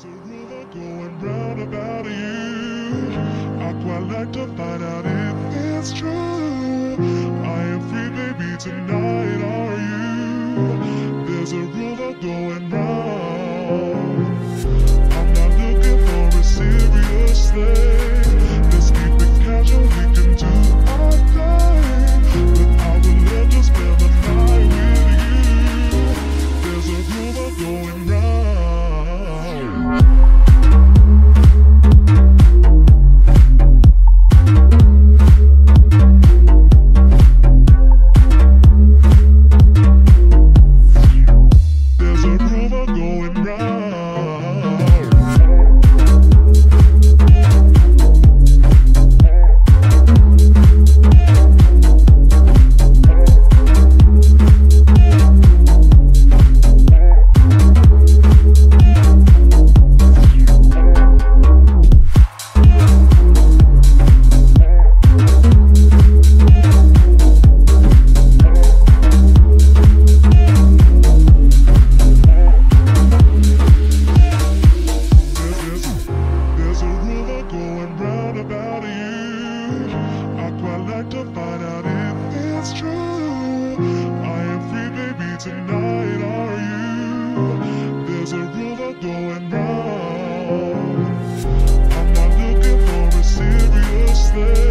There's a rumor going round about you. I quite like to find out if it's true. I am free, baby, tonight. Are you? There's a rumor going round. I'm not looking for a serious thing. There's a rumor going round. I'm not looking for a serious thing.